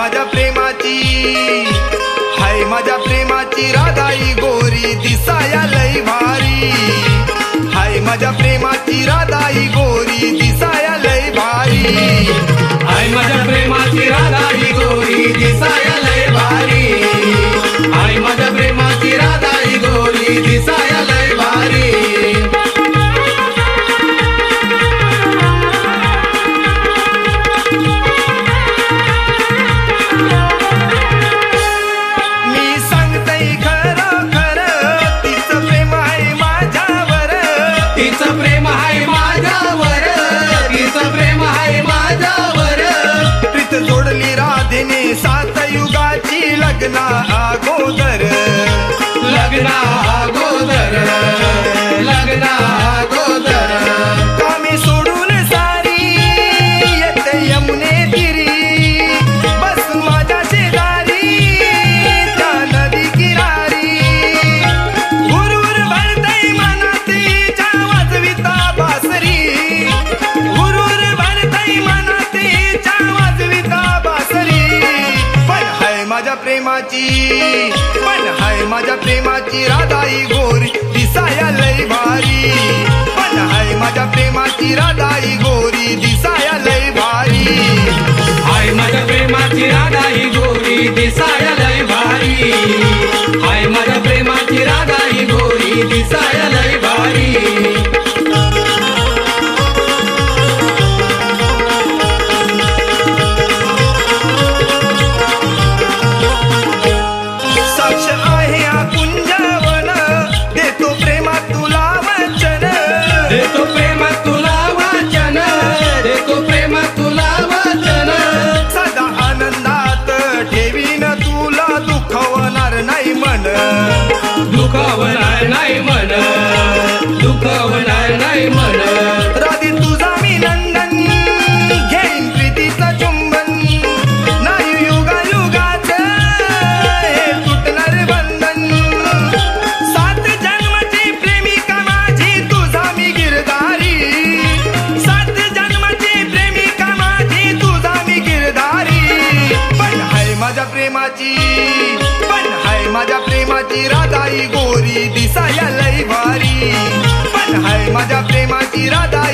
माझ्या प्रेमाची. हाय माझ्या प्रेमाची राधाई गोरी दिसाया लई भारी. हाय माझ्या प्रेमाची साधनी सात युगाची लग्ना अगोदर लग्ना अगोदर लग्ना माझ्या प्रेमाची. पण हाय माझ्या प्रेमाची राधाई गोरी दिसाया लय भारी. पण हाय माझ्या प्रेमाची राधाई गोरी दिसाया लय भारी. हाय माझ्या प्रेमाची राधाई गोरी दिसाया लय भारी. हाय माझ्या प्रेमाची राधाई गोरी दिसाया पण हाय माझ्या प्रेमाची राधाई गोरी दिसाया लई भारी. पण हाय माझ्या प्रेमाची राधाई